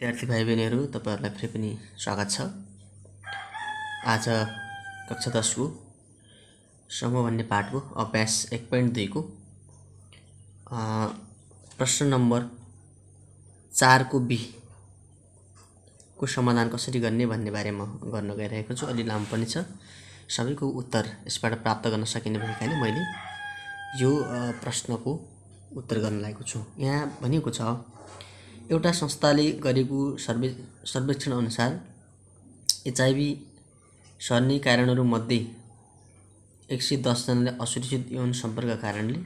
विद्यार्थी भाइ बहिनीहरू तपाईँहरूलाई फेरि पनि स्वागत छ। आज कक्षा दसको समूह भन्ने पाठको अभ्यास एक पोइन्ट दुईको प्रश्न नम्बर चारको बी को समाधान कसरी गर्ने भन्ने बारेमा गर्न गइरहेको छु। अलि लामो पनि छ। सबैको उत्तर यसबाट प्राप्त गर्न सकिने भएकाले मैले यो प्रश्नको उत्तर गर्न लागेको छु। यहाँ भनिएको छ एउटा संस्थाले गरेको सर्वे सर्वेक्षण अनुसार एचआइभी सर्ने कारणहरूमध्ये एक सय दसजनाले असुरक्षित यौन सम्पर्क कारणले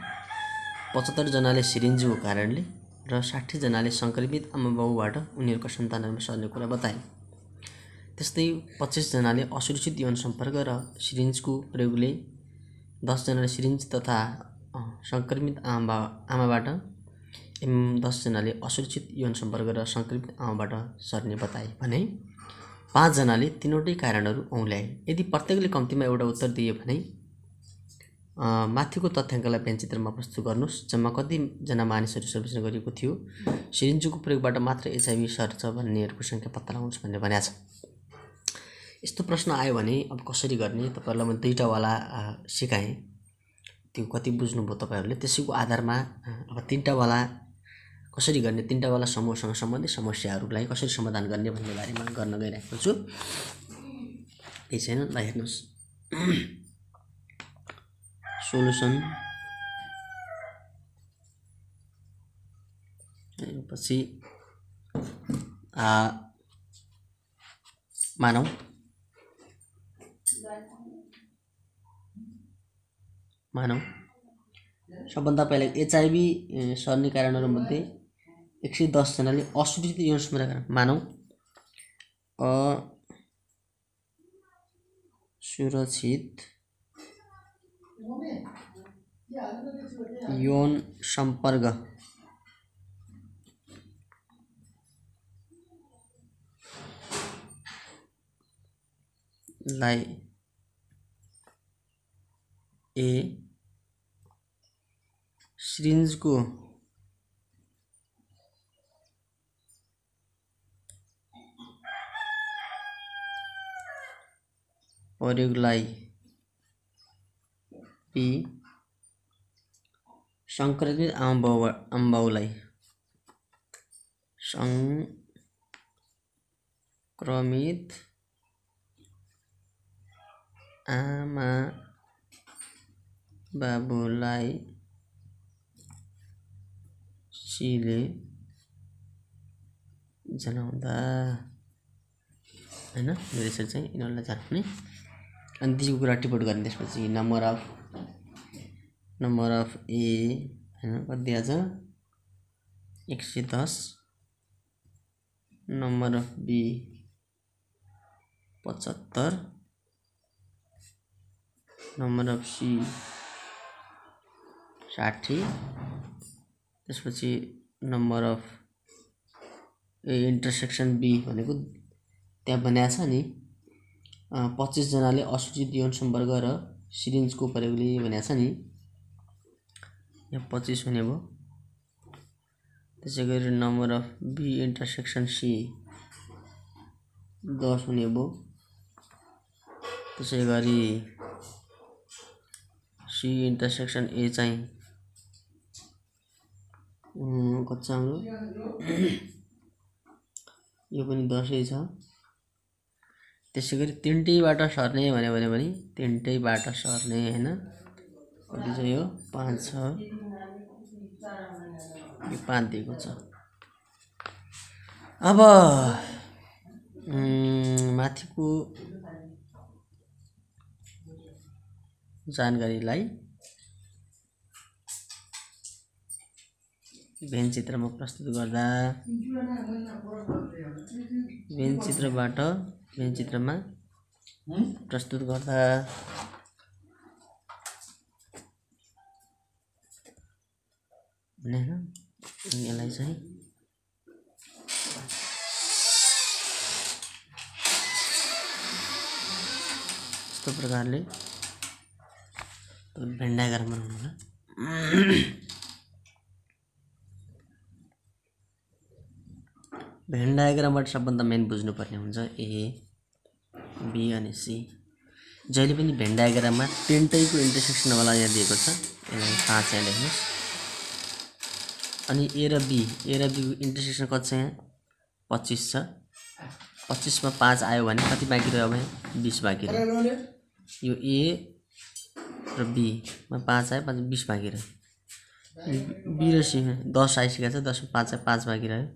पचहत्तरजनाले सिरिन्जको कारणले र साठीजनाले सङ्क्रमित आमाबाबुबाट उनीहरूका सन्तानहरूमा सर्ने कुरा बताए। त्यस्तै पच्चिसजनाले असुरक्षित यौन सम्पर्क र सिरिन्जको प्रयोगले दसजनाले सिरिन्ज तथा सङ्क्रमित आमा आमाबाट एवं दसजनाले असुरक्षित यौन सम्पर्क र सङ्क्रमित आमाबाट सर्ने बताए भने पाँचजनाले तिनवटै कारणहरू औँल्याए। यदि प्रत्येकले कम्तीमा एउटा उत्तर दिए भने माथिको तथ्याङ्कलाई व्यञ्चित्रमा प्रस्तुत गर्नुहोस् जम्मा कतिजना मानिसहरू सर्वेक्षण गरिएको थियो। सिरिन्जको प्रयोगबाट मात्र एचआइभी सर्छ भन्नेहरूको सङ्ख्या पत्ता लगाउनुहोस् भन्ने भनेको छ यस्तो प्रश्न आयो भने अब कसरी गर्ने? तपाईँहरूलाई म दुईवटावाला सिकाएँ। त्यो कति बुझ्नुभयो तपाईँहरूले? त्यसैको आधारमा अब तिनवटावाला कसरी गर्ने तिनवटावाला समूहसँग सम्बन्धित समस्याहरूलाई कसरी समाधान गर्ने भन्ने बारेमा गर्न गइरहेको छु। केही छैन? ल हेर्नुहोस्। सोल्युसन। पछि मानौँ मानौँ सबभन्दा पहिला एचआइभी सर्ने कारणहरूमध्ये एक सय दसजनाले असुरक्षित यौन कारण मानौँ असुरक्षित यौन सम्पर्क लाई ए सिरिन्जको प्रयोगलाई बी सङ्क्रमित आमाबाउ आमाबाउलाई सङ्क्रमित आमा बाबुलाई सीले जनाउँदा होइन मेरो यसरी चाहिँ यिनीहरूलाई जनाउने अनि दिएको कुरा टिपोट गर्ने त्यसपछि number of number of A होइन कति दिएको छ? एक सय दस नम्बर अफ बी पचहत्तर नम्बर अफ सी साठी त्यसपछि number of A intersection B भनेको त्यहाँ भनेको छ नि। पच्चिसजनाले असुचित यौन सम्पर्क र सिरिन्जको प्रयोगले भनेको छ नि। यहाँ पच्चिस हुने भयो। त्यसै गरी number of B intersection C दस हुने भयो। त्यसै गरी सी इन्टरसेक्सन ए चाहिँ कति छ हाम्रो? यो पनि दसै छ। त्यसै गरी तिनटैबाट सर्ने भन्यो भने पनि तिनटैबाट सर्ने होइन? कति छ यो? पाँच छ। यो पाँच दिएको छ। अब माथिको जानकारीलाई व्यञ्चित्रमा प्रस्तुत गर्दा व्यञ्चित्रबाट व्यञ्चित्रमा प्रस्तुत गर्दा होइन अनि यसलाई चाहिँ यस्तो प्रकारले भेन्डाकार बनाउनु होला भेन डायग्रामबाट सबभन्दा मेन बुझ्नुपर्ने हुन्छ ए बी अनि सी जहिले पनि भेन डायग्राममा तिनटैको इन्टरसेक्सनवाला यहाँ दिएको छ। यसलाई पाँच यहाँ लेख्नुहोस्। अनि ए र बी ए र बी इन्टरसेक्सन कति छ यहाँ? पच्चिस छ। पच्चिसमा पाँच आयो भने कति बाँकी रह्यो यहाँ? बिस बाँकी रह्यो। यो ए र बीमा पाँच आयो पाँच बिस बाँकी रह्यो। बी र सीमा दस आइसकेको छ दसमा पाँच आयो पाँच बाँकी रह्यो।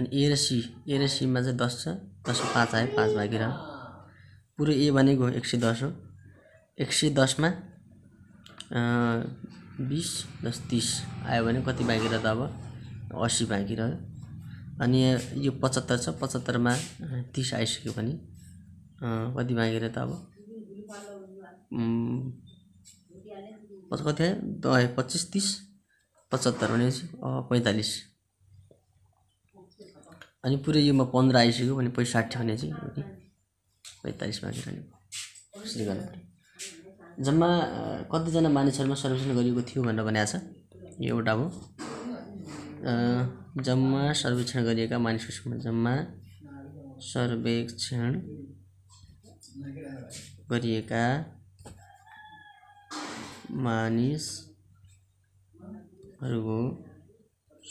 अनि ए र सी ए र सीमा चाहिँ दस छ दसमा पाँच आयो पाँच रह्यो पुरो ए भनेको एक सय दस हो। एक सय दसमा बिस दस तिस आयो भने कति रह्यो त अब असी बाँकी रह्यो। अनि यो पचहत्तर छ पचहत्तरमा तिस आइसक्यो भने कति रह्यो त अब कति आयो? पच्चिस तिस पचहत्तर भनेपछि पैँतालिस। अनि पुरै योमा पन्ध्र आइसक्यो भने पै साठी भने चाहिँ पैँतालिस बाँकी रहने यसरी गर्नु? पऱ्यो जम्मा कतिजना मानिसहरूमा सर्वेक्षण गरिएको थियो भनेर भनेको छ। यो एउटा हो। जम्मा सर्वेक्षण गरिएका मानिसको जम्मा सर्वेक्षण गरिएका मानिसहरूको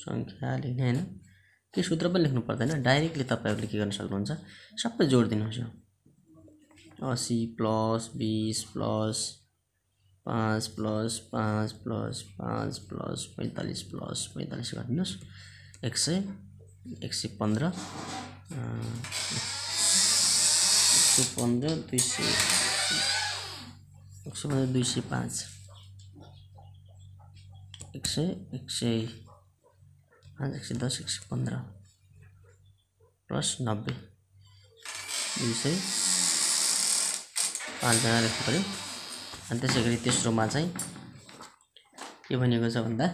सङ्ख्या लेख्ने होइन? के सूत्र पनि लेख्नु पर्दैन। डाइरेक्टली तपाईँहरूले के गर्न सक्नुहुन्छ? सबै जोड दिनुहोस् यो। असी प्लस बिस प्लस पाँच प्लस पाँच प्लस पाँच प्लस पैँतालिस प्लस पैँतालिस गरिदिनुहोस्। एक सय एक सय पन्ध्र एक सय पन्ध्र दुई सय एक सय पन्ध्र दुई सय पाँच। एक सय एक सय पाँच एक सय दस एक सय पन्ध्र प्लस नब्बे दुई सय पाँचजना लेख्नु पऱ्यो अनि त्यसै गरी तेस्रोमा चाहिँ के भनेको छ भन्दा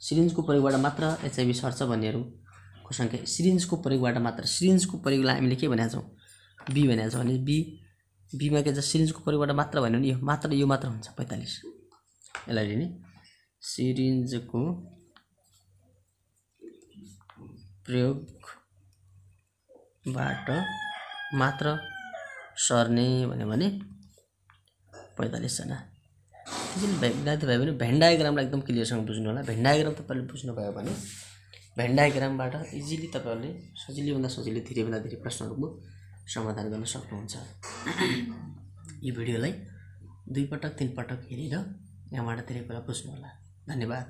सिरिन्जको प्रयोगबाट मात्र एचआइभी सर्छ भन्नेहरूको सङ्ख्या सिरिन्जको प्रयोगबाट मात्र सिरिन्जको प्रयोगलाई हामीले के भनेको छौँ बी भनेको छौँ भने बी बीमा के छ सिरिन्जको प्रयोगबाट मात्र भन्यो भने यो मात्र यो मात्र हुन्छ पैँतालिस यसलाई लिने सिरिन्जको प्रयोगबाट मात्र सर्ने भन्यो भने पैँतालिसजना त्यसरी भयो भने भेन डायग्रामलाई एकदम क्लियरसँग बुझ्नु होला। भेन डायग्राम तपाईँले बुझ्नुभयो भने भेन डायग्रामबाट इजिली तपाईँहरूले सजिलैभन्दा सजिलै धेरैभन्दा धेरै प्रश्नहरूको समाधान गर्न सक्नुहुन्छ। यो भिडियोलाई दुई पटक तिन पटक हेरेर यहाँबाट धेरै कुरा बुझ्नु होला। धन्यवाद।